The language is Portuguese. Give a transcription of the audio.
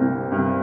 Música